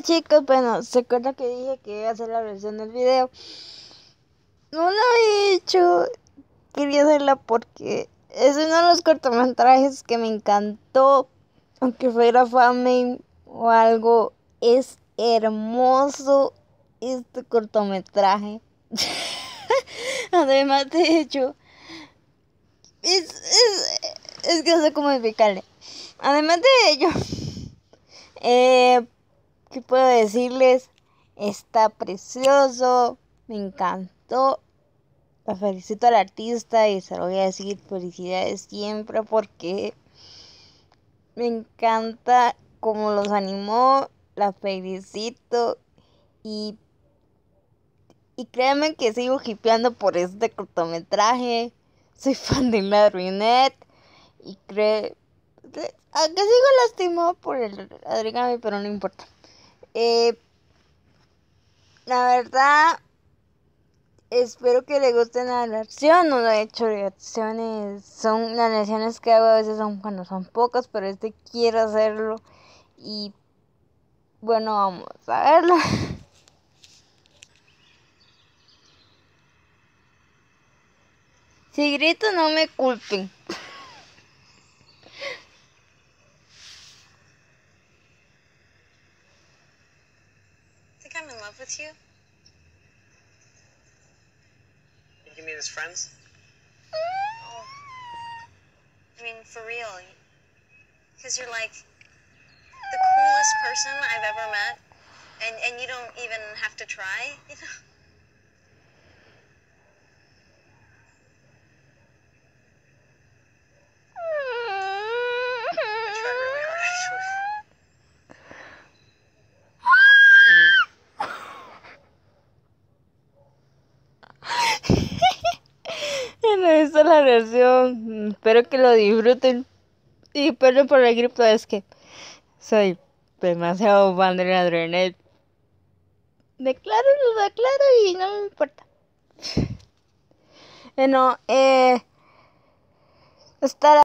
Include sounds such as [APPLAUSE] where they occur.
Chicos, bueno, se acuerda que dije que iba a hacer la versión del video. No lo he hecho. Quería hacerla porque es uno de los cortometrajes que me encantó. Aunque fuera fame o algo, es hermoso este cortometraje. [LAUGHS] Además de hecho, es, es, es que no sé cómo explicarle. Además de ello, [LAUGHS] eh, ¿Qué puedo decirles? Está precioso, me encantó. La felicito al artista y se lo voy a decir felicidades siempre porque me encanta cómo los animó. La felicito y, y créanme que sigo hipeando por este cortometraje. Soy fan de la Ruinet y creo. Aunque sigo lastimado por el Adrigami, pero no importa. Eh, la verdad, espero que le guste la reacción. No he hecho reacciones. Son las reacciones que hago a veces son cuando son pocas, pero este quiero hacerlo. Y bueno, vamos a verlo. [LAUGHS] Si grito, no me culpen. Love with you. You mean as friends? Oh. I mean, for real. Because you're like the coolest person I've ever met. And, and you don't even have to try, you know? Versión. Espero que lo disfruten. Y perdón por el grito, es que soy demasiado fan de la Drenet. Declaro, lo declaro y no me importa. Bueno, [LAUGHS] eh. Estar